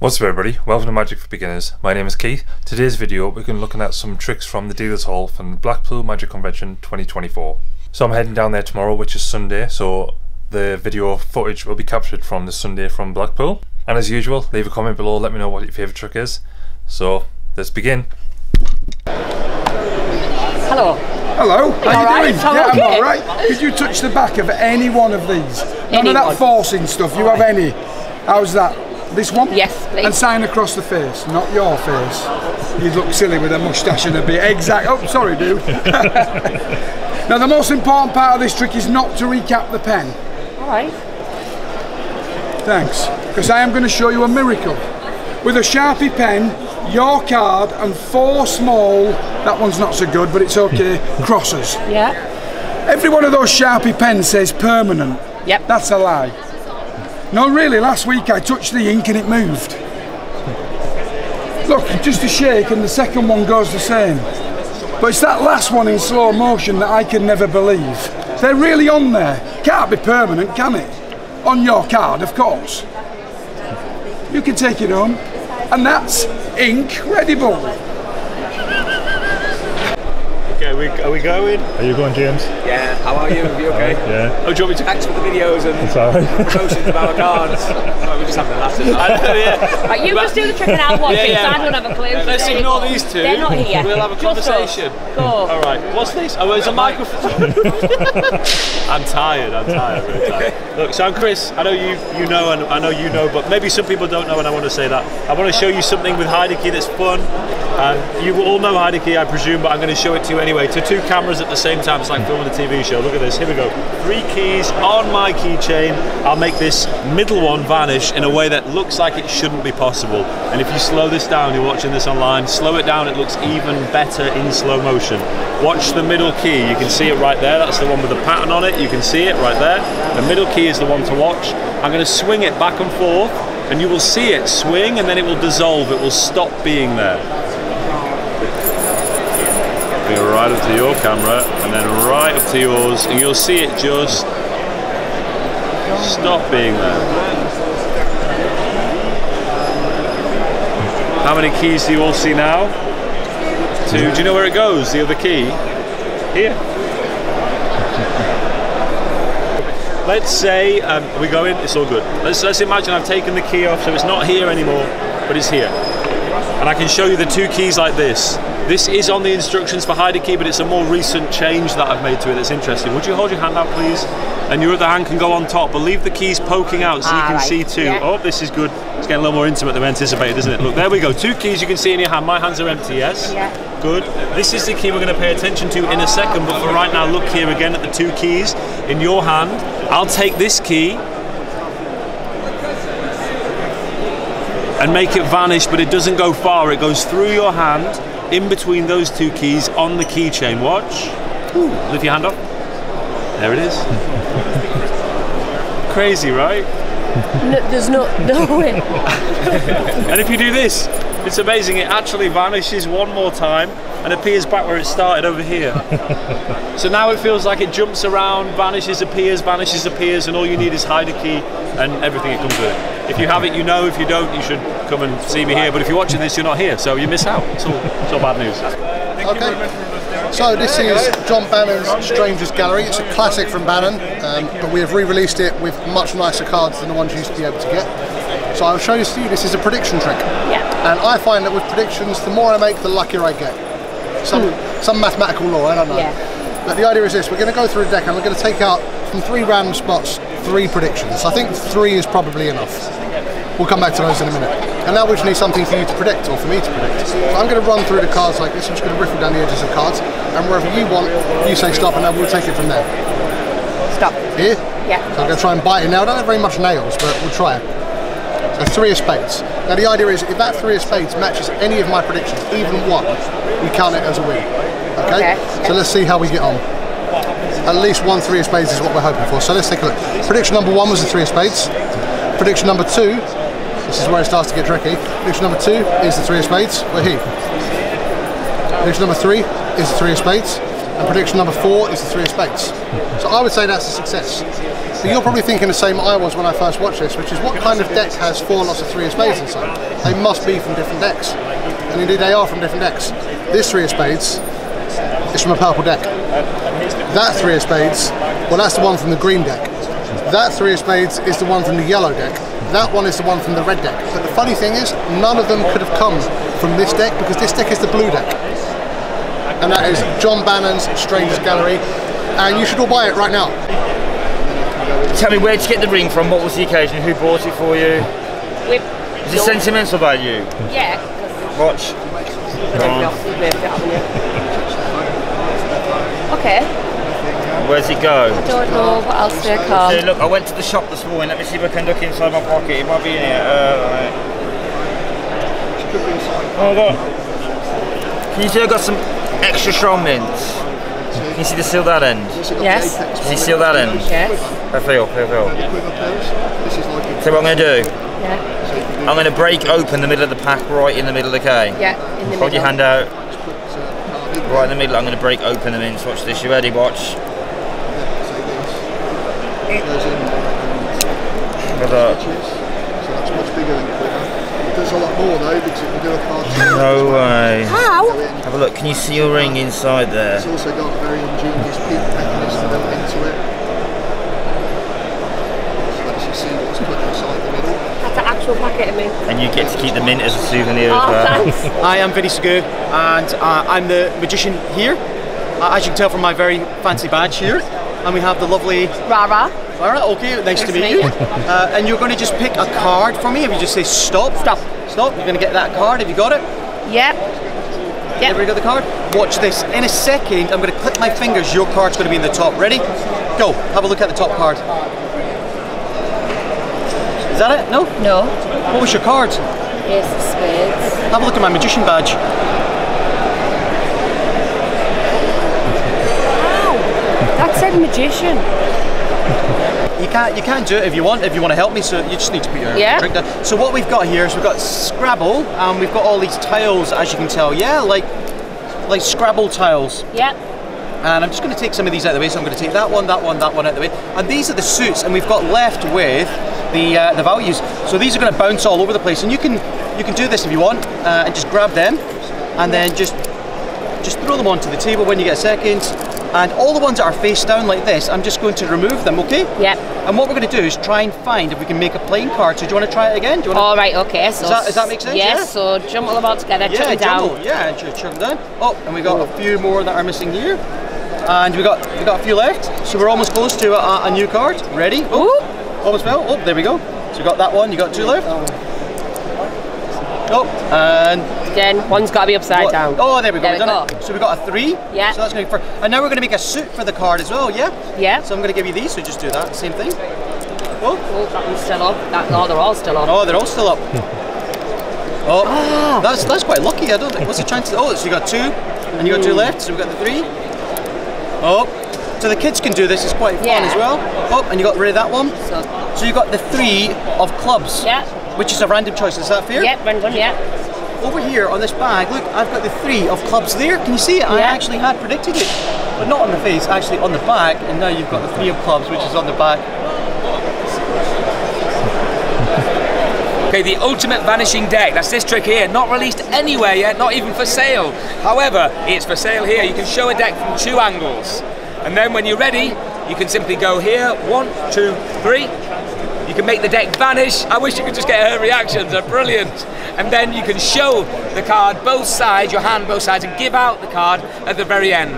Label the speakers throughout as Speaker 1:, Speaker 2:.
Speaker 1: What's up everybody, welcome to Magic for Beginners. My name is Keith. Today's video we're going to be looking at some tricks from the Dealers Hall from Blackpool Magic Convention 2024. So I'm heading down there tomorrow which is Sunday so the video footage will be captured from the Sunday from Blackpool. And as usual leave a comment below let me know what your favourite trick is. So let's begin.
Speaker 2: Hello.
Speaker 3: Hello, how you
Speaker 2: alright?
Speaker 3: doing?
Speaker 2: I'm
Speaker 3: yeah,
Speaker 2: okay.
Speaker 3: I'm alright. Could you touch the back of any one of these? None
Speaker 2: Any
Speaker 3: of that
Speaker 2: one.
Speaker 3: forcing stuff. You have any? How's that? This one?
Speaker 2: Yes, please.
Speaker 3: And sign across the face, not your face. You'd look silly with a moustache and a beard. Exact. Oh, sorry, dude. now, the most important part of this trick is not to recap the pen.
Speaker 2: All right.
Speaker 3: Thanks. Because I am going to show you a miracle. With a Sharpie pen, your card, and four small, that one's not so good, but it's okay, crosses.
Speaker 2: Yeah.
Speaker 3: Every one of those Sharpie pens says permanent.
Speaker 2: Yep.
Speaker 3: That's a lie. No, really, last week I touched the ink and it moved. Look, just a shake and the second one goes the same. But it's that last one in slow motion that I can never believe. They're really on there. Can't be permanent, can it? On your card, of course. You can take it home. And that's incredible.
Speaker 4: Okay, we, are we going?
Speaker 5: Are you going, James?
Speaker 6: Yeah, how are you? Are You okay?
Speaker 5: Yeah.
Speaker 4: Oh, do you want me to?
Speaker 6: Thanks for the videos and
Speaker 5: Sorry.
Speaker 6: promotions of our cards. Sorry, we're just having a laugh at that.
Speaker 4: yeah.
Speaker 2: Right, you just do the trick and I'll watch
Speaker 4: Yeah,
Speaker 2: it,
Speaker 4: yeah.
Speaker 2: I don't have a clue.
Speaker 4: Let's ignore
Speaker 2: go.
Speaker 4: these two.
Speaker 2: They're not here.
Speaker 4: We'll have a
Speaker 2: Just us.
Speaker 4: conversation.
Speaker 2: Go.
Speaker 4: All right. What's this? Oh, it's a microphone. I'm tired. I'm tired. Really tired. Look, so I'm Chris. I know you you know and I know you know, but maybe some people don't know, and I want to say that. I want to show you something with Heideke that's fun. And you all know Heideke, I presume, but I'm going to show it to you anyway. To two cameras at the same time. It's like filming a TV show. Look at this. Here we go. Three keys on my keychain. I'll make this middle one vanish in a way that looks like it shouldn't be possible. And if you slow this down, you're watching this online, slow it down, it looks even better in slow motion. Watch the middle key. You can see it right there. That's the one with the pattern on it. You can see it right there. The middle key is the one to watch. I'm going to swing it back and forth, and you will see it swing, and then it will dissolve. It will stop being there. It right up to your camera, and then right up to yours, and you'll see it just stop being there. How many keys do you all see now? Two. Do you know where it goes? The other key? Here. Let's say um, we go in. It's all good. Let's let's imagine I've taken the key off, so it's not here anymore, but it's here. And I can show you the two keys like this. This is on the instructions for Heide key, but it's a more recent change that I've made to it that's interesting. Would you hold your hand out, please? And your other hand can go on top, but leave the keys poking out so you
Speaker 2: Ah,
Speaker 4: can
Speaker 2: right.
Speaker 4: see too.
Speaker 2: Yeah.
Speaker 4: Oh, this is good. It's getting a little more intimate than we anticipated, isn't it? Look, there we go. Two keys you can see in your hand. My hands are empty, yes?
Speaker 2: Yeah.
Speaker 4: Good. This is the key we're going to pay attention to in a second, but for right now, look here again at the two keys in your hand. I'll take this key and make it vanish, but it doesn't go far. It goes through your hand, in between those two keys on the keychain. Watch. Lift your hand up. There it is. Crazy, right?
Speaker 2: No, there's no, no way.
Speaker 4: And if you do this, it's amazing. It actually vanishes one more time and appears back where it started over here. so now it feels like it jumps around, vanishes, appears, vanishes, appears, and all you need is hide a key and everything it comes with it. If you have it, you know. If you don't, you should come and see me here. But if you're watching this, you're not here, so you miss out. It's all, it's all bad news.
Speaker 7: Okay. So this is John Bannon's Strangers Gallery. It's a classic from Bannon, um, but we have re-released it with much nicer cards than the ones you used to be able to get. So I'll show you. This is a prediction trick,
Speaker 2: Yeah.
Speaker 7: and I find that with predictions, the more I make, the luckier I get. Some some mathematical law, I don't know.
Speaker 2: Yeah.
Speaker 7: But the idea is this: we're going to go through a deck, and we're going to take out from three random spots three predictions. I think three is probably enough. We'll come back to those in a minute. And now we just need something for you to predict, or for me to predict. So I'm going to run through the cards like this. I'm just going to riffle down the edges of cards, and wherever you want, you say stop, and then we'll take it from there.
Speaker 2: Stop.
Speaker 7: Here?
Speaker 2: Yeah.
Speaker 7: So I'm going to try and bite it now. I don't have very much nails, but we'll try it. So three of spades. Now the idea is, if that three of spades matches any of my predictions, even one, we count it as a win. Okay?
Speaker 2: Okay.
Speaker 7: So let's see how we get on. At least one three of spades is what we're hoping for. So let's take a look. Prediction number one was the three of spades. Prediction number two, this is where it starts to get tricky. Prediction number two is the three of spades. We're here. Prediction number three is the three of spades. and prediction number four is the three of spades. So I would say that's a success. But you're probably thinking the same I was when I first watched this, which is what kind of deck has four lots of three of spades inside? They must be from different decks. And indeed they are from different decks. This three of spades is from a purple deck. That three of spades, well that's the one from the green deck. That three of spades is the one from the yellow deck. That one is the one from the red deck. But the funny thing is, none of them could have come from this deck because this deck is the blue deck. And that is John Bannon's Strangers Gallery. And you should all buy it right now.
Speaker 5: Tell me, where'd you get the ring from? What was the occasion? Who bought it for you?
Speaker 2: Whip.
Speaker 5: Is it sentimental value?
Speaker 2: Yeah.
Speaker 5: Watch. Where's it go?
Speaker 2: I don't know what else they call.
Speaker 5: Hey, look, I went to the shop this morning. Let me see if I can look inside my pocket. It might be in here. Uh, right. Oh, God. Can you see I've got some extra strong mints? Can you see the seal that end?
Speaker 2: Yes.
Speaker 5: Can you seal that end?
Speaker 2: Yes.
Speaker 5: I feel, feel, feel. So what I'm going to do,
Speaker 2: Yeah.
Speaker 5: I'm going to break open the middle of the pack right in the middle, okay?
Speaker 2: Yeah. In the
Speaker 5: Hold your hand out. Right in the middle, I'm going to break open the mints. Watch this. You ready? Watch. Good luck.
Speaker 7: So that's much bigger than quiver. It does a lot more though because it can do a cartoon.
Speaker 5: No way.
Speaker 2: How?
Speaker 5: Have a look. Can you see your ring inside there?
Speaker 7: It's also got a very ingenious peak mechanism built into it. So lets you see what's put inside the middle.
Speaker 2: That's an actual packet of mint.
Speaker 5: And you get to keep the mint as a souvenir
Speaker 2: Oh,
Speaker 5: as well.
Speaker 2: thanks.
Speaker 6: Hi, I'm Vinny Sagoo, and uh, I'm the magician here. Uh, as you can tell from my very fancy badge here, and we have the lovely
Speaker 2: Rara.
Speaker 6: Rara, Okay, nice to
Speaker 2: to
Speaker 6: meet
Speaker 2: meet
Speaker 6: you. Uh, and you're going to just pick a card for me. If you just say stop,
Speaker 2: Stop.
Speaker 6: stop. You're going to get that card. Have you got it?
Speaker 2: Yep.
Speaker 6: Everybody got the card? Watch this. In a second, I'm going to click my fingers. Your card's going to be in the top. Ready? Go. Have a look at the top card. Is that it? No?
Speaker 2: No.
Speaker 6: What was your card?
Speaker 2: Of spades.
Speaker 6: Have a look at my magician badge.
Speaker 2: That said magician.
Speaker 6: You can't you can't do it if you want if you want to help me. So you just need to put your
Speaker 2: Yeah.
Speaker 6: drink down. So what we've got here is we've got Scrabble and we've got all these tiles as you can tell. Yeah, like like Scrabble tiles.
Speaker 2: Yep.
Speaker 6: And I'm just going to take some of these out of the way. So I'm going to take that one, that one, that one out of the way. And these are the suits, and we've got left with the uh, the values. So these are going to bounce all over the place, and you can you can do this if you want, uh, and just grab them, and then just just throw them onto the table when you get a second. And all the ones that are face down like this, I'm just going to remove them, okay?
Speaker 2: Yep.
Speaker 6: And what we're going to do is try and find if we can make a playing card. So do you want to try it again? Do you want to
Speaker 2: All right. Okay. So.
Speaker 6: Does that- does that make sense?
Speaker 2: Yes.
Speaker 6: Yeah?
Speaker 2: So jump all about together.
Speaker 6: to?
Speaker 2: chuck
Speaker 6: Yeah,
Speaker 2: it down.
Speaker 6: jumble. Yeah, chuck them down. Oh, and we've got a few more that are missing here. And we got we got a few left. So we're almost close to a, a new card. Ready? Oh, almost fell. Oh, there we go. So we got that one. You got two left. Oh, and
Speaker 2: then one's got to be upside
Speaker 6: what-
Speaker 2: down.
Speaker 6: Oh, there we go.
Speaker 2: There
Speaker 6: We've
Speaker 2: we
Speaker 6: done
Speaker 2: go.
Speaker 6: it. So we got a three.
Speaker 2: Yeah.
Speaker 6: So that's going to be for. And now we're going to make a suit for the card as well. Yeah.
Speaker 2: Yeah.
Speaker 6: So I'm going to give you these. So just do that. Same thing. Oh,
Speaker 2: Oh, that one's still up. That, oh, they're all still up.
Speaker 6: oh, they're all still up. Oh, ah. that's that's quite lucky. I don't think. What's the chance? Oh, so you got two, and you got two hmm. left. So we've got the three. Oh, so the kids can do this. It's quite fun
Speaker 2: Yeah.
Speaker 6: as well. Oh, and you got rid of that one.
Speaker 2: So,
Speaker 6: So you got the three of clubs.
Speaker 2: Yeah.
Speaker 6: Which is a random choice. Is that fair?
Speaker 2: yep, run, run, yeah.
Speaker 6: Over here on this bag, look, I've got the three of clubs there. Can you see it? I actually had predicted it, but not on the face. Actually on the back, and now you've got the three of clubs, which is on the back.
Speaker 8: Okay, the ultimate vanishing deck. That's this trick here. Not released anywhere yet, not even for sale. However, it's for sale here. You can show a deck from two angles. And then when you're ready, you can simply go here. One, two, three. You can make the deck vanish. I wish you could just get her reactions. They're brilliant. And then you can show the card both sides, your hand both sides, and give out the card at the very end.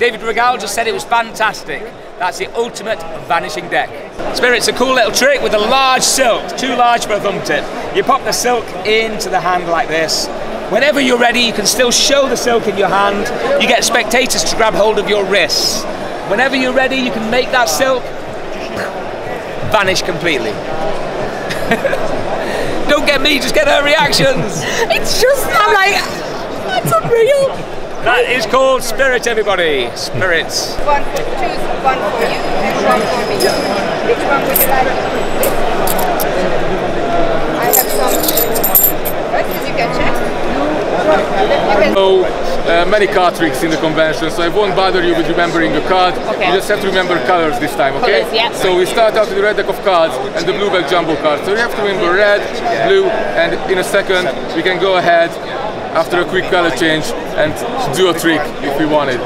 Speaker 8: David Regal just said it was fantastic. That's the ultimate vanishing deck. Spirit's a cool little trick with a large silk, too large for a thumb tip. You pop the silk into the hand like this. Whenever you're ready, you can still show the silk in your hand. You get spectators to grab hold of your wrists. Whenever you're ready, you can make that silk vanish completely. Don't get me, just get her reactions.
Speaker 2: It's just, I'm like, that's unreal.
Speaker 8: That is called spirit, everybody. Spirits.
Speaker 9: One, choose one for you and one for me. Which one would you like? I have some. Right, as you can check.
Speaker 8: Oh,
Speaker 9: uh, many card tricks in the convention, so I won't bother you with remembering the card.
Speaker 2: Okay.
Speaker 9: You just have to remember colors this time, okay?
Speaker 2: Colours, yeah.
Speaker 9: So we start out with the red deck of cards and the blue belt jumbo card. So you have to remember red, blue, and in a second we can go ahead after a quick color change and do a trick if we want it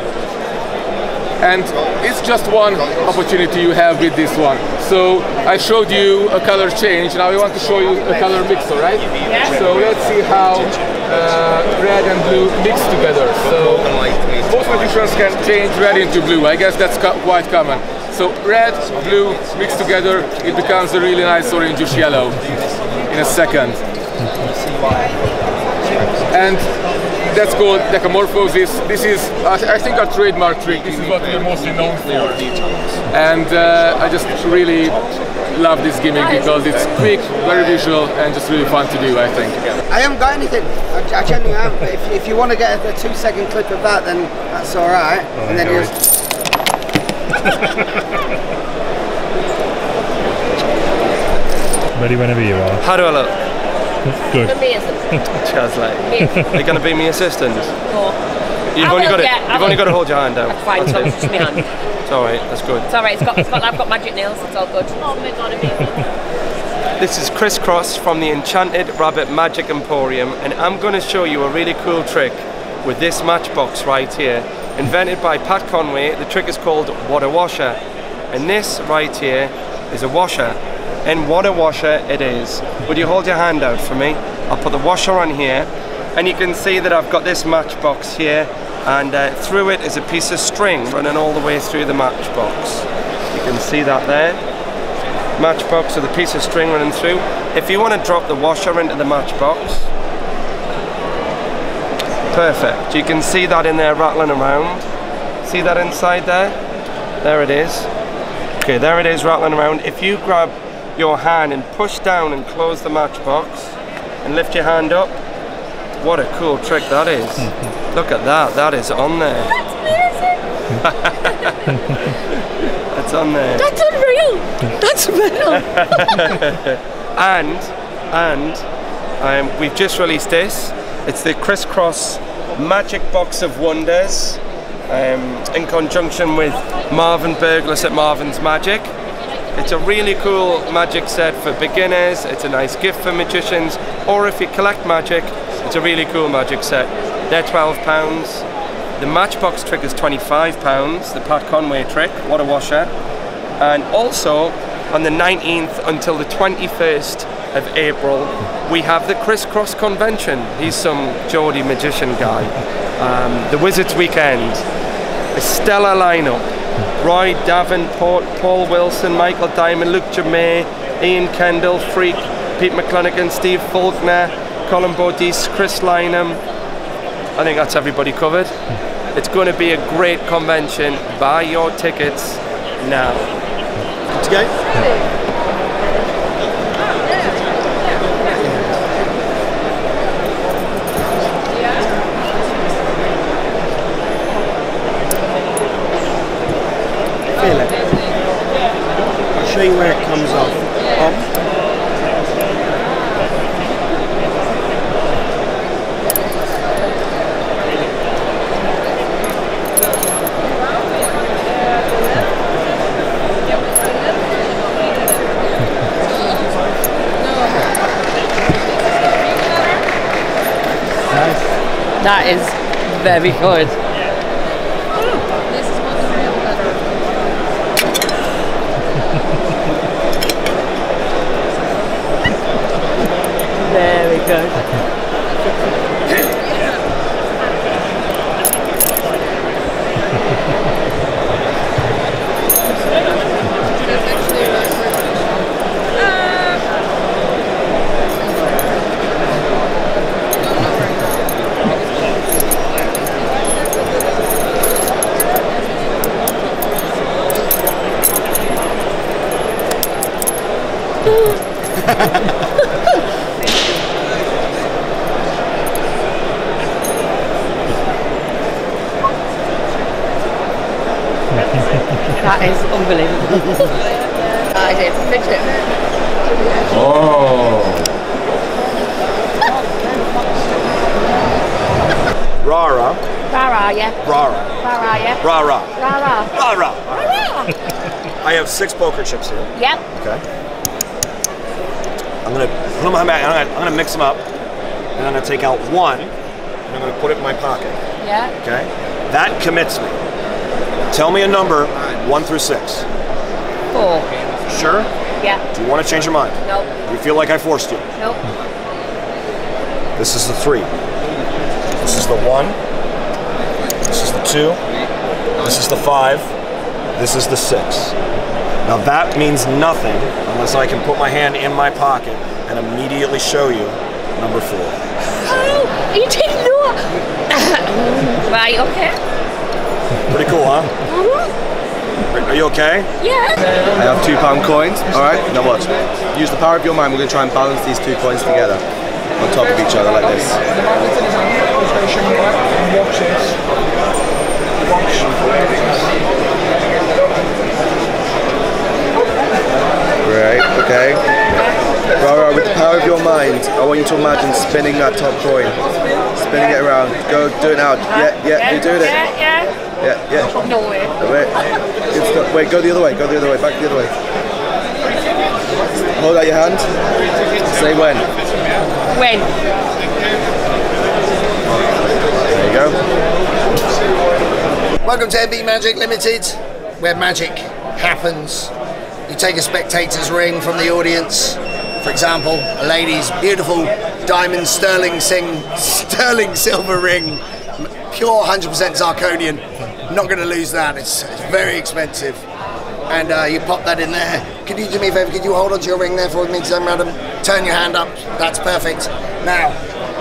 Speaker 9: and it's just one opportunity you have with this one. So I showed you a color change, now I want to show you a color mix, right?
Speaker 2: Yeah.
Speaker 9: So let's see how uh, red and blue mixed together. So most magicians can change red into blue, I guess that's co- quite common. So red, blue, mixed together, it becomes a really nice orangish yellow in a second. And that's called decamorphosis. This is, I think, our trademark trick. This is what we are mostly known for. And uh, I just really love this gimmick because it's quick, very visual, and just really fun to do, I think.
Speaker 10: I haven't got anything. I, I genuinely haven't. But if, if you want to get a, a two second clip of that, then that's all right. and then you just.
Speaker 1: Ready whenever you are.
Speaker 11: How do I look?
Speaker 1: Good.
Speaker 2: Amazing.
Speaker 11: Translate.
Speaker 2: Amazing.
Speaker 11: Are you going to be my assistant?
Speaker 2: No.
Speaker 11: You've
Speaker 2: I
Speaker 11: only
Speaker 2: will,
Speaker 11: got to.
Speaker 2: yeah, I
Speaker 11: you've only got to hold your hand out.
Speaker 2: That's fine,
Speaker 11: That's
Speaker 2: so
Speaker 11: it.
Speaker 2: just my hand.
Speaker 11: It's all right. That's good.
Speaker 2: It's alright, it's got, it's got, I've got magic nails, it's all good. Oh my god, amazing.
Speaker 11: This is Chris Cross from the Enchanted Rabbit Magic Emporium, and I'm going to show you a really cool trick with this matchbox right here. Invented by Pat Conway, the trick is called What a Washer. And this right here is a washer. And water washer it is. Would you hold your hand out for me? I'll put the washer on here, and you can see that I've got this matchbox here, and uh, through it is a piece of string running all the way through the matchbox. You can see that there matchbox with a piece of string running through. If you want to drop the washer into the matchbox, perfect. You can see that in there rattling around. See that inside there? There it is. Okay, there it is rattling around. If you grab your hand and push down and close the matchbox and lift your hand up, what a cool trick that is. Look at that, that is on there. It's on there.
Speaker 2: That's unreal! That's real!
Speaker 11: and and um, we've just released this. It's the Crisscross Magic Box of Wonders um, in conjunction with Marvin Berglas at Marvin's Magic. It's a really cool magic set for beginners. It's a nice gift for magicians, or if you collect magic, it's a really cool magic set. They're twelve pounds. The Matchbox trick is twenty-five pounds. The Pat Conway trick, what a washer! And also on the 19th until the 21st of April, we have the Crisscross Convention. He's some Geordie magician guy. Um, the Wizards Weekend. A stellar lineup. Roy Davenport, Paul Wilson, Michael Diamond, Luke Jermay, Ian Kendall, Freak, Pete McClanagan, Steve Faulkner, Colin Bodis, Chris Lynham. I think that's everybody covered. It's going to be a great convention. Buy your tickets now.
Speaker 7: To go.
Speaker 10: Feel it. I'll show you where it comes off.
Speaker 2: That is very good. Very good. That is unbelievable. I did. Fidget. Oh.
Speaker 12: Rara.
Speaker 2: Rara, yeah.
Speaker 4: Rara.
Speaker 2: Rara, yeah.
Speaker 4: Rara.
Speaker 2: Rara.
Speaker 4: Rara.
Speaker 2: Rara.
Speaker 4: I have six poker chips here.
Speaker 2: Yep.
Speaker 4: Okay. I'm gonna put them on my I'm gonna, I'm gonna mix them up, and I'm gonna take out one, and I'm gonna put it in my pocket.
Speaker 2: Yeah.
Speaker 4: Okay. That commits me. Tell me a number, one through six.
Speaker 2: Four.
Speaker 4: Sure.
Speaker 2: Yeah.
Speaker 4: Do you want to change your mind?
Speaker 2: Nope.
Speaker 4: Do you feel like I forced you?
Speaker 2: Nope.
Speaker 4: This is the three. This is the one. This is the two. This is the five. This is the six. Now that means nothing unless I can put my hand in my pocket and immediately show you number four.
Speaker 2: Oh, you didn't know. right, okay.
Speaker 4: Pretty cool, huh? Uh-huh. Are you okay?
Speaker 2: Yeah.
Speaker 13: I have two pound coins. All right, now watch. Use the power of your mind. We're going to try and balance these two coins together on top of each other like this. Right, okay. Rara, with the power of your mind, I want you to imagine spinning that top coin. Spinning it around. Go, do it now. Yeah, yeah, you're doing it.
Speaker 2: Yeah, yeah.
Speaker 13: Yeah, yeah.
Speaker 2: No way.
Speaker 13: Wait, it's not, wait, go the other way, go the other way, back the other way. Hold out your hand. Say when.
Speaker 2: When?
Speaker 13: There you go.
Speaker 10: Welcome to MB Magic Limited, where magic happens. Take a spectator's ring from the audience. For example, a lady's beautiful diamond sterling sing, sterling silver ring, pure 100% zirconian. Not going to lose that. It's, it's very expensive. And uh, you pop that in there. Could you do me a favour? Could you hold onto your ring there for me, madam? Turn your hand up. That's perfect. Now,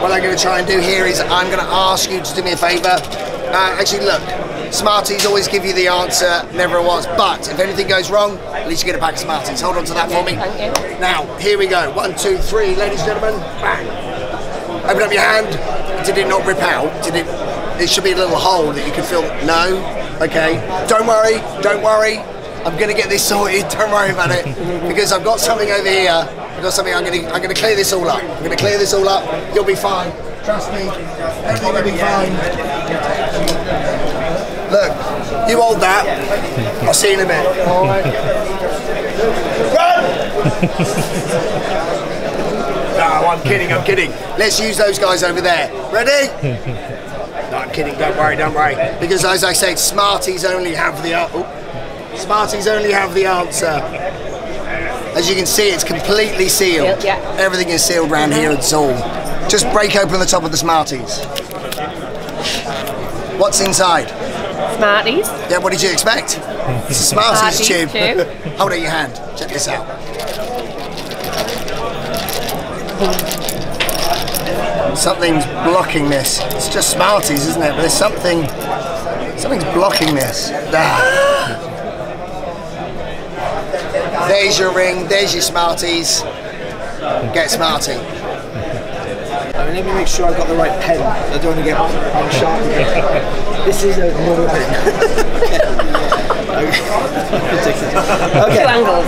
Speaker 10: what I'm going to try and do here is I'm going to ask you to do me a favour. Uh, actually, look, Smarties always give you the answer, never was. But if anything goes wrong, at least you get a pack of Smarties. Hold on to that for me. Now, here we go. One, two, three, ladies and gentlemen. Bang. Open up your hand. Did it not rip out? Did it? It should be a little hole that you can feel. No. Okay. Don't worry. Don't worry. I'm gonna get this sorted. Don't worry about it because I've got something over here. I've got something. I'm gonna. I'm gonna clear this all up. I'm gonna clear this all up. You'll be fine. Trust me. Everything will be fine. Look, you hold that. I'll see you in a minute. All right. No, I'm kidding. I'm kidding. Let's use those guys over there. Ready? No, I'm kidding. Don't worry. Don't worry. Because as I said, Smarties only have the. Uh, oh, Smarties only have the answer. As you can see, it's completely sealed.
Speaker 2: Yeah.
Speaker 10: Everything is sealed around here. It's all. Just break open the top of the Smarties. What's inside?
Speaker 2: Smarties.
Speaker 10: Yeah, what did you expect? It's a Smarties,
Speaker 2: Smarties
Speaker 10: tube.
Speaker 2: tube.
Speaker 10: Hold out your hand. Check this out. Something's blocking this. It's just Smarties, isn't it? But there's something. Something's blocking this. Ah. There's your ring. There's your Smarties. Get Smartie.
Speaker 14: Let me make sure I've got the right pen. I don't want to get on sharp again. This is a normal pen. Ridiculous. Okay.
Speaker 2: Two angles.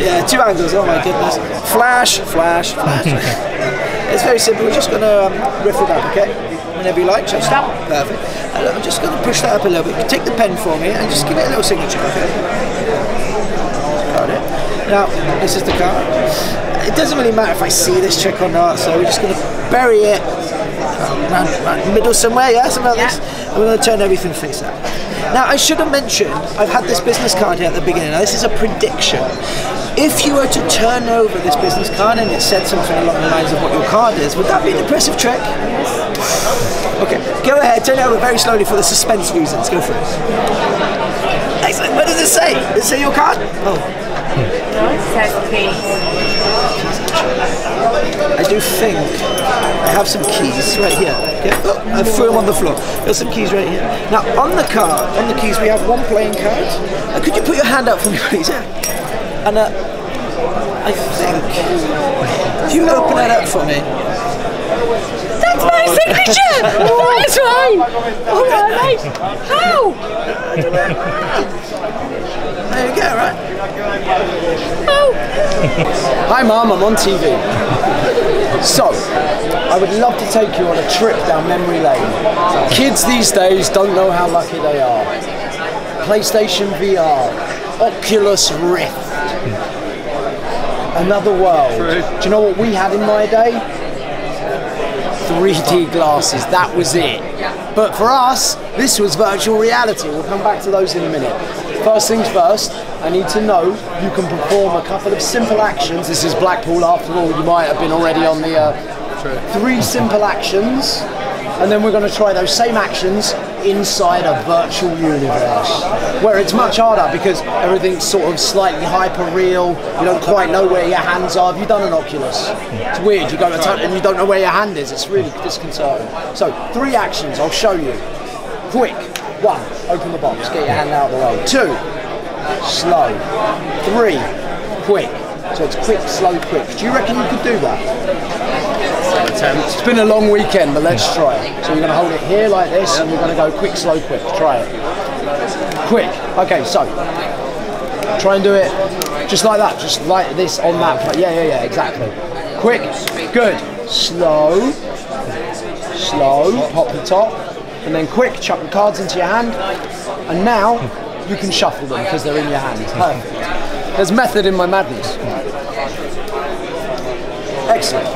Speaker 14: Yeah, two angles. Oh my goodness. Flash, flash, flash. it's very simple. We're just going to um, riff it up, okay? Whenever you like. Just stop. Perfect. And I'm just going to push that up a little bit. Take the pen for me and just give it a little signature, okay? Got it. Now, this is the card. It doesn't really matter if I see this trick or not, so we're just going to bury it um, around, around the middle somewhere, yeah, something like this. And we're going to turn everything face up. Now, I should have mentioned, I've had this business card here at the beginning. Now, this is a prediction. If you were to turn over this business card and it said something along the lines of what your card is, would that be an impressive trick? Okay, go ahead, turn it over very slowly for the suspense reasons. Go for it. Excellent. What does it say? Does it say your card? Oh.
Speaker 2: No, it says keys.
Speaker 14: I do think I have some keys right here. Okay. Oh, I threw them on the floor. There's some keys right here. Now on the card, on the keys, we have one playing card. Uh, could you put your hand out for me, please? Yeah. And uh, I think you open that up for me.
Speaker 2: That's my signature! that is right! Oh my right! How?
Speaker 14: There you go, right? Hi, Mum. I'm on TV. So,
Speaker 15: I would love to take you on a trip down memory lane. Kids these days don't know how lucky they are. PlayStation VR, Oculus Rift, another world. Do you know what we had in my day? 3D glasses, that was it. But for us, this was virtual reality. We'll come back to those in a minute. First things first, I need to know you can perform a couple of simple actions. This is Blackpool, after all, you might have been already on the uh, three simple actions, and then we're going to try those same actions inside a virtual universe where it's much harder because everything's sort of slightly hyper real. You don't quite know where your hands are. Have you done an Oculus? It's weird. You go to touch and you don't know where your hand is. It's really disconcerting. So three actions. I'll show you. Quick. One. Open the box. Get your hand out of the way. Two. Slow. Three. Quick. So it's quick, slow, quick. Do you reckon you could do that? Attempt. It's been a long weekend, but let's try it. So you're going to hold it here like this, and we're going to go quick, slow, quick. Try it. Quick. Okay, so try and do it just like that, just like this on that. Yeah, yeah, yeah, exactly. Quick. Good. Slow. Slow. Pop the top, and then quick. Chuck the cards into your hand, and now you can shuffle them because they're in your hand. Perfect. There's method in my madness. Excellent.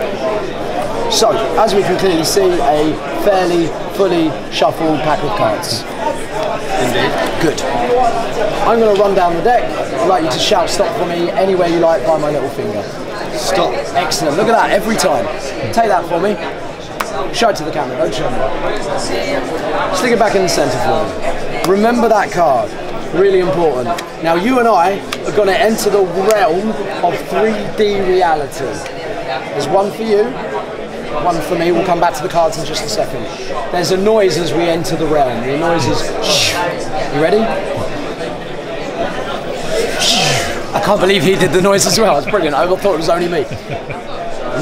Speaker 15: So, as we can clearly see, a fairly fully shuffled pack of cards. Indeed. Good. I'm going to run down the deck. I'd like you to shout stop for me anywhere you like by my little finger. Stop. Excellent. Look at that every time. Take that for me. Show it to the camera. Don't show me. Stick it back in the centre for me. Remember that card. Really important. Now you and I are going to enter the realm of 3D reality. There's one for you, one for me. We'll come back to the cards in just a second. There's a noise as we enter the realm. The noise is. You ready? I can't believe he did the noise as well. It's brilliant. I thought it was only me.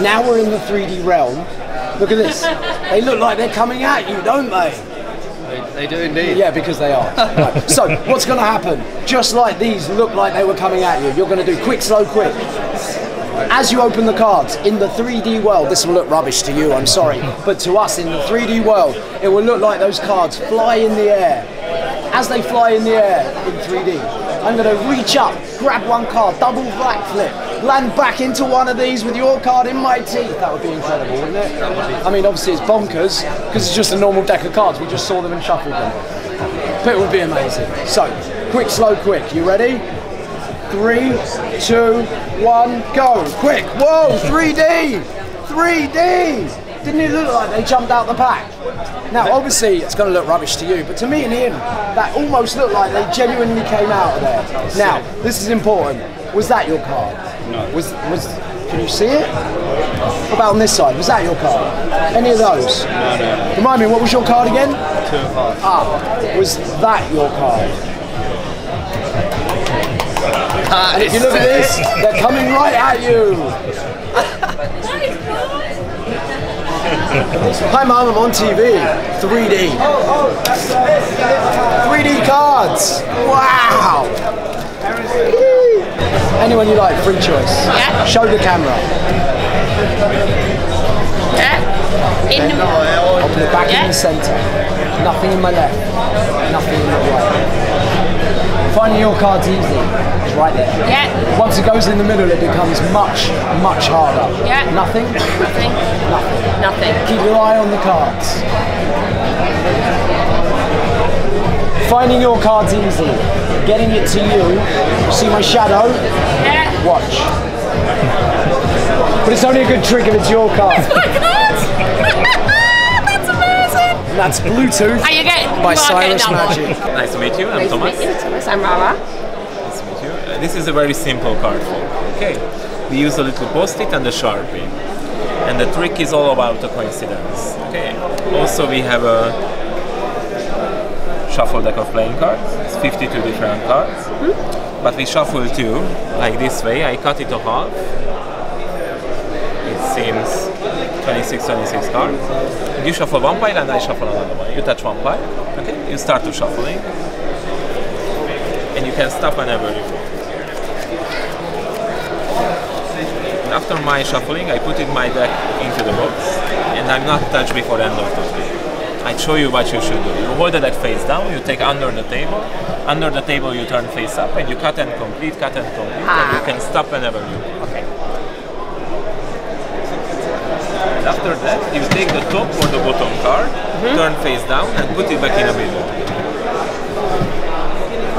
Speaker 15: Now we're in the 3D realm. Look at this. They look like they're coming at you, don't they?
Speaker 6: They do indeed.
Speaker 15: Yeah, because they are. Right. So, what's going to happen? Just like these look like they were coming at you, you're going to do quick, slow, quick. As you open the cards in the 3D world, this will look rubbish to you, I'm sorry, but to us in the 3D world, it will look like those cards fly in the air. As they fly in the air in 3D, I'm going to reach up, grab one card, double backflip, land back into one of these with your card in my teeth. That would be incredible, wouldn't it? I mean, obviously it's bonkers because it's just a normal deck of cards. We just saw them and shuffled them. But it would be amazing. So, quick, slow, quick. You ready? Three, two, one, go. Quick. Whoa, 3D! 3D! Didn't it look like they jumped out the pack? Now, obviously, it's going to look rubbish to you, but to me and him, that almost looked like they genuinely came out of there. Now, this is important. Was that your card? No. Was was? Can you see it? What about on this side? Was that your card? Any of those?
Speaker 16: No, no.
Speaker 15: Remind me, what was your card again?
Speaker 16: Two and five.
Speaker 15: Ah, was that your card? and if you look at this, they're coming right at you. Hi mum, I'm on TV. 3D. 3D cards. Wow. Anyone you like, free choice.
Speaker 2: Yeah.
Speaker 15: Show the camera.
Speaker 2: Yeah. In the
Speaker 15: put it back in the centre. Nothing in my left. Nothing in my right. Finding your card's easy. It's right there.
Speaker 2: Yeah.
Speaker 15: Once it goes in the middle, it becomes much, much harder.
Speaker 2: Yeah.
Speaker 15: Nothing?
Speaker 2: Nothing.
Speaker 15: Nothing.
Speaker 2: Nothing.
Speaker 15: Keep your eye on the cards. Finding your cards easy. Getting it to you. See my shadow?
Speaker 2: Yeah.
Speaker 15: Watch. But it's only a good trick if it's your card.
Speaker 2: That's amazing.
Speaker 15: And that's Bluetooth
Speaker 2: Are you getting
Speaker 15: by
Speaker 2: you Sirus.
Speaker 15: Magic.
Speaker 17: Nice to meet you. I'm
Speaker 2: Nice to meet you, Thomas. I'm Rara.
Speaker 17: Nice to meet you. Uh, this is a very simple card form. Okay. We use a little post-it and a sharpie. And the trick is all about the coincidence. Okay. Also, we have a shuffle deck of playing cards. It's 52 different cards. Hmm? But we shuffle two, like this way. I cut it to half. It seems 26, 26 cards. You shuffle one pile and I shuffle another one. You touch one pile. Okay. You start to shuffling. And you can stop whenever you want. And after my shuffling, I put in my deck into the box, and I'm not touched before the end of the trick. I show you what you should do. You hold it deck face down, you take under the table. Under the table you turn face up and you cut and complete, cut and complete, and you ah. can stop whenever you want.
Speaker 18: Okay.
Speaker 17: And after that, you take the top or the bottom card, mm-hmm. turn face down and put it back in the middle.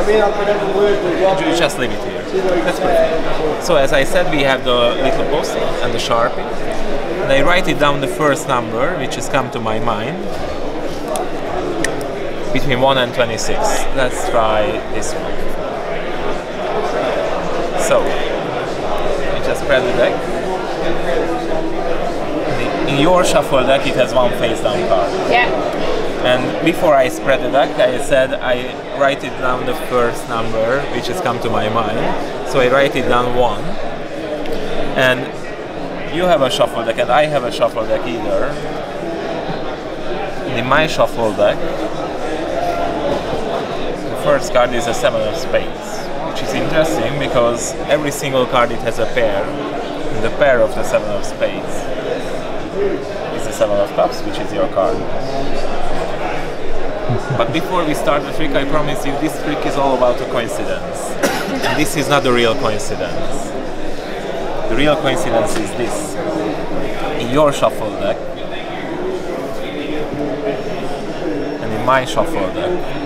Speaker 17: You just leave it here. That's perfect. So as I said, we have the little post and the sharpie. And I write it down the first number, which has come to my mind, between 1 and 26. Let's try this one. So, you just spread the deck. In your shuffle deck, it has one face down card.
Speaker 18: Yeah.
Speaker 17: And before I spread the deck, I said I write it down the first number, which has come to my mind. So I write it down one. And you have a shuffle deck, and I have a shuffle deck either. And in my shuffle deck, first card is a seven of spades, which is interesting because every single card it has a pair. And the pair of the seven of spades is the seven of cups, which is your card. But before we start the trick, I promise you this trick is all about a coincidence. this is not a real coincidence. The real coincidence is this. In your shuffle deck, and in my shuffle deck,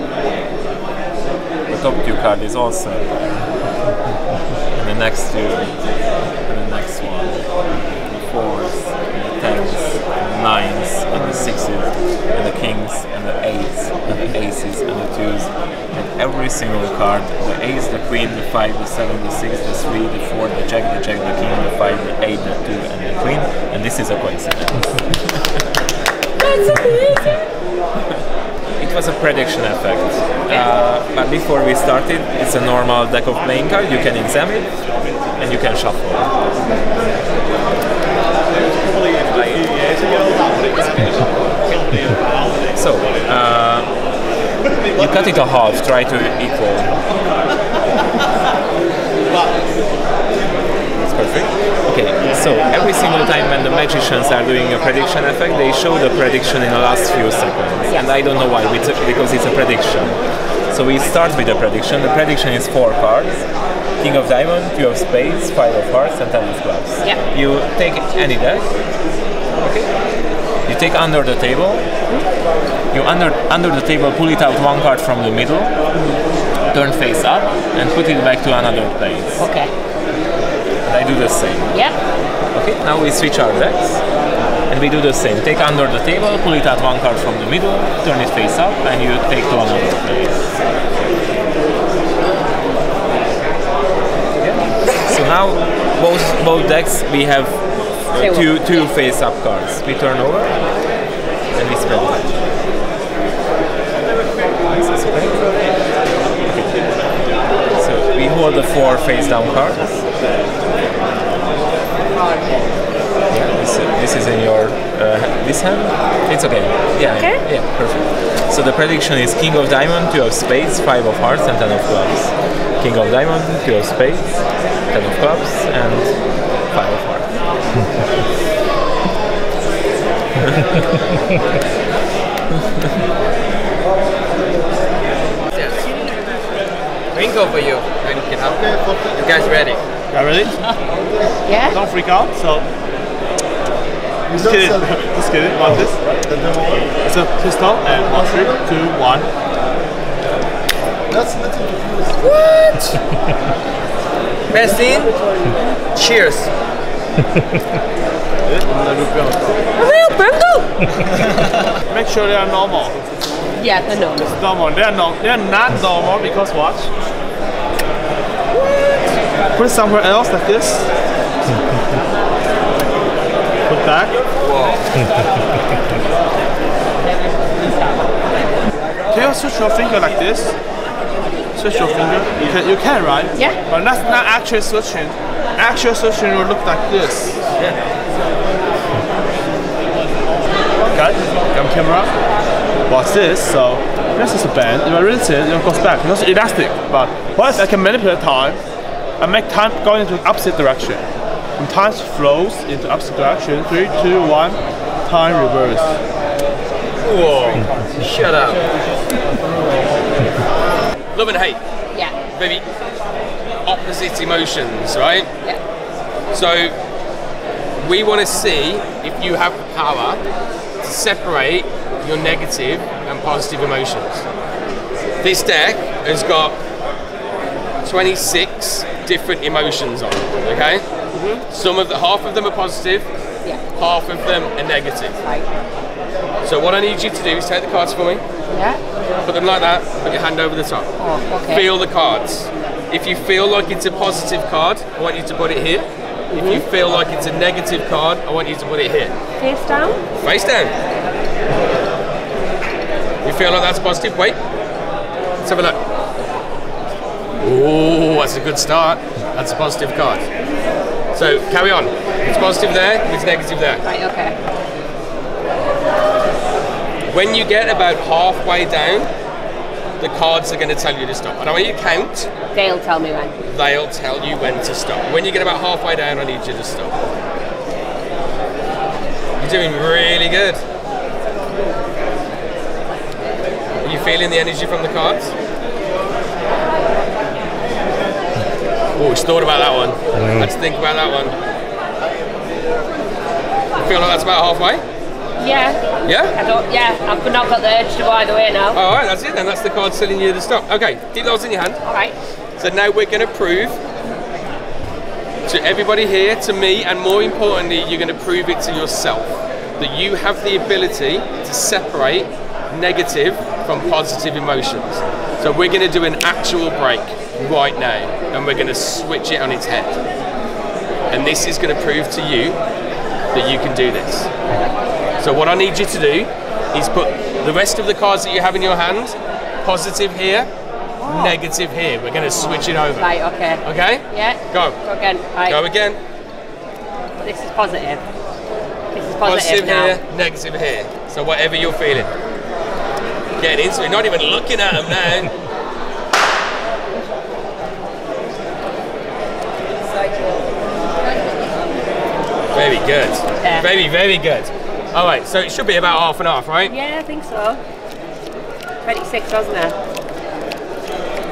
Speaker 17: the top two card is also. And the next two, and the next one, the fours, the tens, the nines, and the sixes, and the kings, and the eights, and the aces, and the twos, and every single card, the ace, the queen, the five, the seven, the six, the three, the four, the jack, the jack, the king, the five, the eight, the two, and the queen, and this is a coincidence.
Speaker 2: That's amazing.
Speaker 17: Was a prediction effect. Uh, but before we started, it's a normal deck of playing card. You can examine it and you can shuffle. So, uh, you cut it to half, try to equal. Perfect. Okay, so every single time when the magicians are doing a prediction effect, they show the prediction in the last few seconds. And I don't know why, we took- because it's a prediction. So we start with the prediction. The prediction is four cards. King of Diamonds, Two of Spades, Five of Hearts, and Ten of Clubs.
Speaker 18: Yeah.
Speaker 17: You take any deck. Okay. You take under the table. You under under the table pull it out one card from the middle, mm-hmm. turn face up, and put it back to another place.
Speaker 18: Okay.
Speaker 17: And I do the same.
Speaker 18: Yeah.
Speaker 17: Okay, now we switch our decks and we do the same. Take under the table, pull it out one card from the middle, turn it face up, and you take to another place. Yeah. So now both both decks we have uh, two two face up cards. We turn over and we spread it. Is this okay? Okay. So we hold the four face down cards. Yeah, this, this is in your uh, this hand. It's okay. Yeah.
Speaker 2: Okay.
Speaker 17: Yeah. Perfect. So the prediction is King of Diamond, Two of Spades, Five of Hearts, and Ten of Clubs. King of Diamond, Two of Spades, Ten of Clubs, and Five of Hearts.
Speaker 8: Ringo for you. And you, have, you guys ready?
Speaker 16: You ready?
Speaker 2: Yeah.
Speaker 16: Don't freak out. So. Just kidding. Just kidding. Watch this. It's a pistol and one, three, two, one.
Speaker 19: That's
Speaker 2: What?
Speaker 8: Best in? Cheers.
Speaker 2: A real bingo?
Speaker 16: Make sure they are normal.
Speaker 2: Yeah, I know.
Speaker 16: It's normal. They are not. They are not normal because watch. Put it somewhere else like this. Put back. Can you switch your finger like this? Switch your finger. You can, you can right?
Speaker 2: Yeah.
Speaker 16: But that's not actual switching. Actual switching will look like this. Okay. Come camera. Watch this. So this is a band. If I release it, it goes back. It's elastic. But what I can manipulate time and make time go into opposite direction? And time flows into opposite direction. Three, two, one. time reverse.
Speaker 20: Whoa, shut up. Love and hate.
Speaker 21: Yeah.
Speaker 20: Maybe opposite emotions, right?
Speaker 21: Yeah.
Speaker 20: So we want to see if you have the power to separate your negative and positive emotions. This deck has got 26 different emotions on okay? Mm-hmm. Some of the half of them are positive, Yeah. half of them are negative. Right. So what I need you to do is take the cards for me.
Speaker 21: Yeah.
Speaker 20: Put them like that, put your hand over the top.
Speaker 21: Oh, okay.
Speaker 20: Feel the cards. If you feel like it's a positive card, I want you to put it here. If you mm-hmm. feel like it's a negative card, I want you to put it here.
Speaker 21: Face down.
Speaker 20: Face down. You feel like that's positive? Wait. Let's have a look. Oh, that's a good start. That's a positive card. So carry on. It's positive there, it's negative there.
Speaker 21: Right, okay.
Speaker 20: When you get about halfway down, the cards are going to tell you to stop. I don't want you to count.
Speaker 21: They'll tell me when.
Speaker 20: They'll tell you when to stop. When you get about halfway down, I need you to stop. You're doing really good. Are you feeling the energy from the cards? Oh, he's thought about that one. Let's think about that one. You feel like that's about halfway?
Speaker 21: Yeah.
Speaker 20: Yeah?
Speaker 21: I don't. Yeah. I've not got the urge to go either way now.
Speaker 20: All right, that's it then. That's the card telling you to stop. Okay, keep those in your hand.
Speaker 21: All right.
Speaker 20: So now we're going to prove to everybody here, to me, and more importantly, you're going to prove it to yourself that you have the ability to separate negative from positive emotions. So we're going to do an actual break right now, and we're going to switch it on its head. And this is going to prove to you that you can do this. So what I need you to do is put the rest of the cards that you have in your hand, positive here, oh. negative here. We're going to switch it over.
Speaker 21: Right. Okay.
Speaker 20: Okay?
Speaker 21: Yeah.
Speaker 20: Go.
Speaker 21: Go again. Right.
Speaker 20: Go again.
Speaker 21: This is positive. This is positive,
Speaker 20: Positive
Speaker 21: now.
Speaker 20: here, negative here. So whatever you're feeling. Getting into it, not even looking at them now. Very good.
Speaker 21: Yeah.
Speaker 20: Very, very good. All right, so it should be about half and half, right?
Speaker 21: Yeah, I think so. 26, wasn't there?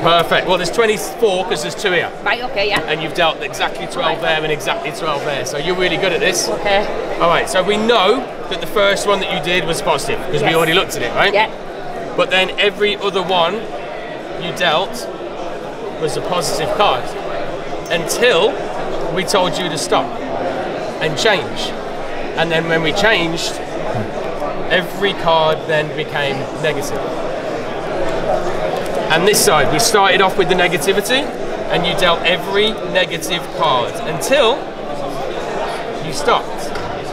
Speaker 20: Perfect. Well, there's 24 because there's two here.
Speaker 21: Right. Okay. Yeah.
Speaker 20: And you've dealt exactly 12 there and exactly 12 there. So you're really good at this.
Speaker 21: Okay.
Speaker 20: All right, so we know that the first one that you did was positive because we already looked at it, right?
Speaker 21: Yeah.
Speaker 20: But then every other one you dealt was a positive card until we told you to stop and change. And then when we changed, every card then became negative. And this side, we started off with the negativity and you dealt every negative card until you stopped.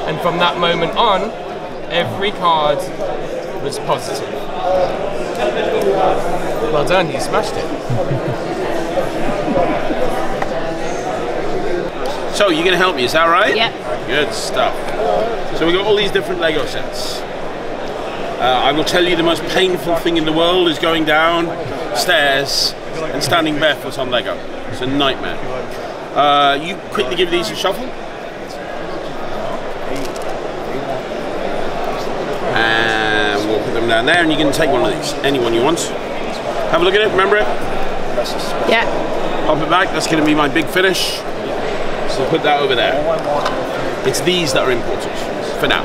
Speaker 20: And from that moment on, every card was positive. Well done, you smashed it.
Speaker 22: So you're going to help me, is that right?
Speaker 21: Yeah.
Speaker 22: Good stuff. So we've got all these different Lego sets. Uh, I will tell you the most painful thing in the world is going down stairs and standing barefoot on Lego. It's a nightmare. Uh, you quickly give these a shuffle. And them down there, and you can take one of these, any one you want. Have a look at it, remember it?
Speaker 21: Yeah.
Speaker 22: Pop it back, that's going to be my big finish. So put that over there. It's these that are important for now.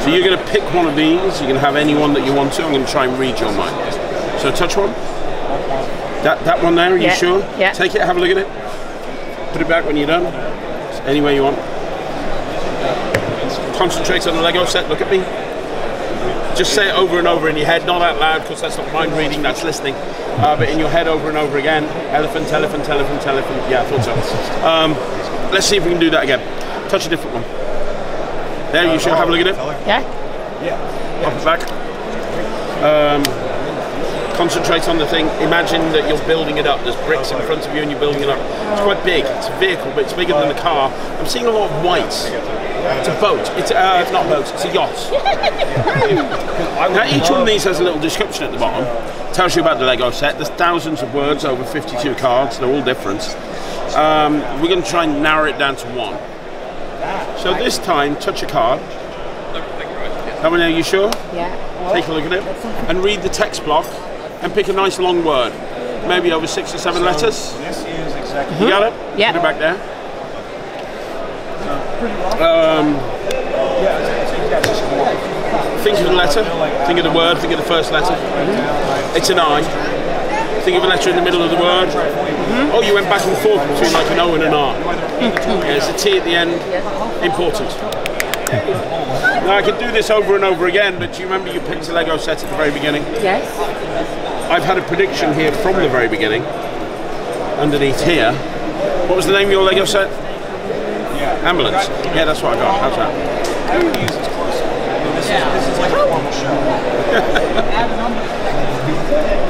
Speaker 22: So you're going to pick one of these. You can have any one that you want to. I'm going to try and read your mind. So touch one. That that one there. Are you
Speaker 21: Yeah,
Speaker 22: sure?
Speaker 21: yeah.
Speaker 22: Take it. Have a look at it. Put it back when you're done. Any way you want. Concentrate on the Lego set. Look at me. Just say it over and over in your head, not out loud because that's not mind reading, that's listening. Uh, but in your head over and over again. Elephant, elephant, elephant, elephant. Yeah, I thought so. Um, let's see if we can do that again. Touch a different one. There, you should have a look at it.
Speaker 21: Yeah. Yeah.
Speaker 22: Pop it back. Um, concentrate on the thing. Imagine that you're building it up. There's bricks in front of you and you're building it up. It's quite big. It's a vehicle, but it's bigger than the car. I'm seeing a lot of white. It's a boat. It's, uh, it's not a boat. It's a yacht. now each one of these has a little description at the bottom. Tells you about the Lego set. There's thousands of words over 52 cards. They're all different. Um, we're going to try and narrow it down to one. So this time, touch a card. That one, are you sure?
Speaker 21: Yeah.
Speaker 22: Take a look at it and read the text block and pick a nice long word. Maybe over six or seven letters. This is You got it?
Speaker 21: Yeah.
Speaker 22: Put it back there. Um, think of the letter, think of the word, think of the first letter. It's an I. Think of a letter in the middle of the word. Oh, you went back and forth between like an O and an R. Yeah, it's a T at the end. Important. Now I could do this over and over again, but do you remember you picked a Lego set at the very beginning?
Speaker 21: Yes.
Speaker 22: I've had a prediction here from the very beginning, underneath here. What was the name of your Lego set? Ambulance. Yeah, that's what I got. How's that?